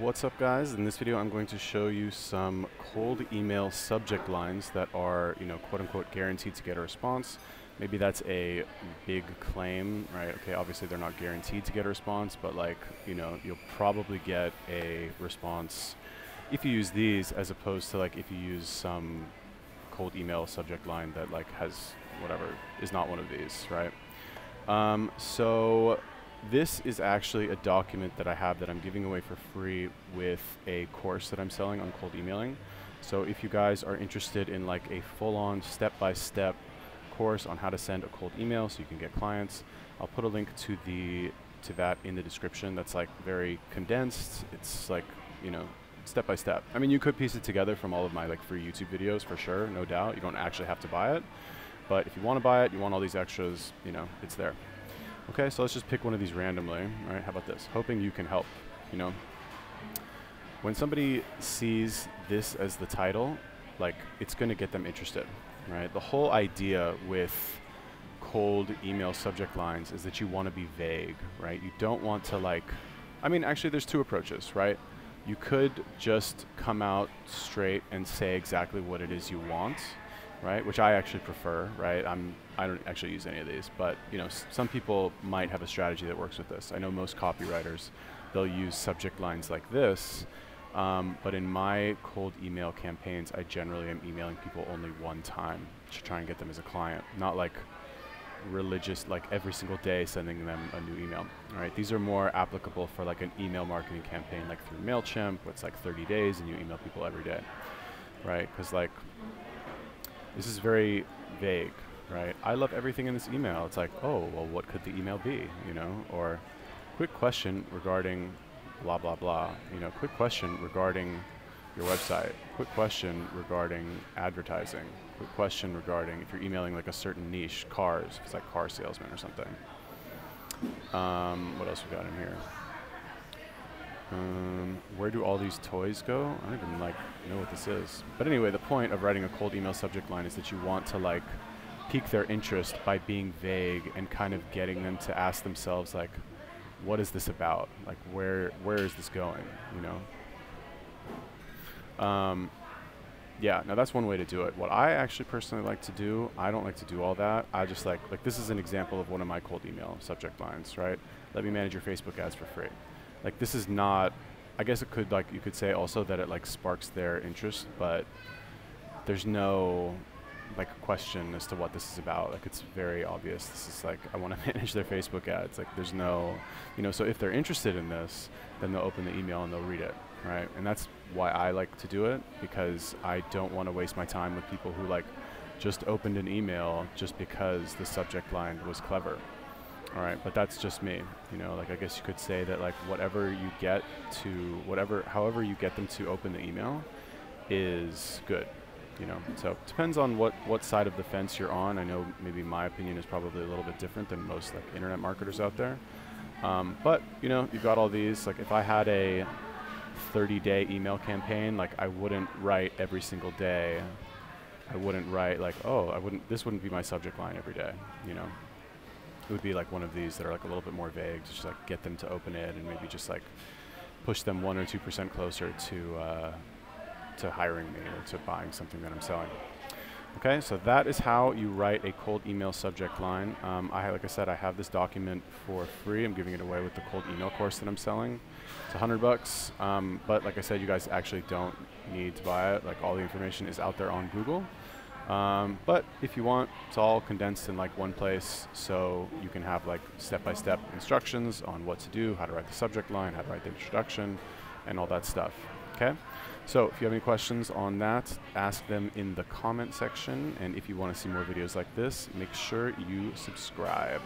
What's up guys? In this video I'm going to show you some cold email subject lines that are, you know, quote unquote guaranteed to get a response. Maybe that's a big claim, right? Okay, obviously they're not guaranteed to get a response, but like, you know, you'll probably get a response if you use these as opposed to like if you use some cold email subject line that like has whatever is not one of these, right? Um, so this is actually a document that I have that I'm giving away for free with a course that I'm selling on cold emailing. So if you guys are interested in like a full-on step-by-step course on how to send a cold email so you can get clients, I'll put a link to the to that in the description. That's like very condensed. It's like, you know, step by step. I mean, you could piece it together from all of my like free YouTube videos for sure, no doubt. You don't actually have to buy it. But if you want to buy it, you want all these extras, you know, it's there. Okay, so let's just pick one of these randomly. All right, how about this? Hoping you can help, you know. When somebody sees this as the title, like it's going to get them interested, right? The whole idea with cold email subject lines is that you want to be vague, right? You don't want to like I mean, actually there's two approaches, right? You could just come out straight and say exactly what it is you want, right? Which I actually prefer, right? I'm I don't actually use any of these, but you know, some people might have a strategy that works with this. I know most copywriters, they'll use subject lines like this, um, but in my cold email campaigns, I generally am emailing people only one time to try and get them as a client, not like religious, like every single day sending them a new email. All right, these are more applicable for like an email marketing campaign, like through Mailchimp, it's like 30 days and you email people every day, right? Because like this is very vague, right? I love everything in this email. It's like, oh, well, what could the email be, you know? Or quick question regarding blah, blah, blah. You know, quick question regarding your website. Quick question regarding advertising. Quick question regarding if you're emailing like a certain niche, cars, if it's like car salesman or something. Um, what else we got in here? Um, where do all these toys go? I don't even like know what this is. But anyway, the point of writing a cold email subject line is that you want to like pique their interest by being vague and kind of getting them to ask themselves like, what is this about? Like where where is this going? You know. Um, yeah, now that's one way to do it. What I actually personally like to do, I don't like to do all that. I just like like this is an example of one of my cold email subject lines, right? Let me manage your Facebook ads for free like this is not I guess it could like you could say also that it like sparks their interest, but there's no like a question as to what this is about. Like it's very obvious. This is like I want to manage their Facebook ads. Like there's no, you know. So if they're interested in this, then they'll open the email and they'll read it, right? And that's why I like to do it because I don't want to waste my time with people who like just opened an email just because the subject line was clever. All right, but that's just me. You know, like I guess you could say that like whatever you get to whatever, however you get them to open the email, is good. You know, so it depends on what what side of the fence you're on. I know maybe my opinion is probably a little bit different than most like internet marketers out there. Um, but you know, you've got all these. Like if I had a 30-day email campaign, like I wouldn't write every single day. I wouldn't write like, oh, I wouldn't. This wouldn't be my subject line every day. You know, it would be like one of these that are like a little bit more vague just like get them to open it and maybe just like push them one or two percent closer to uh, to hiring me or to buying something that I'm selling. Okay, so that is how you write a cold email subject line. Um, I like I said, I have this document for free. I'm giving it away with the cold email course that I'm selling. It's a 100 bucks, um, but like I said, you guys actually don't need to buy it. Like all the information is out there on Google. Um, but if you want, it's all condensed in like one place, so you can have like step-by-step instructions on what to do, how to write the subject line, how to write the introduction, and all that stuff. Okay. So if you have any questions on that, ask them in the comment section. And if you want to see more videos like this, make sure you subscribe.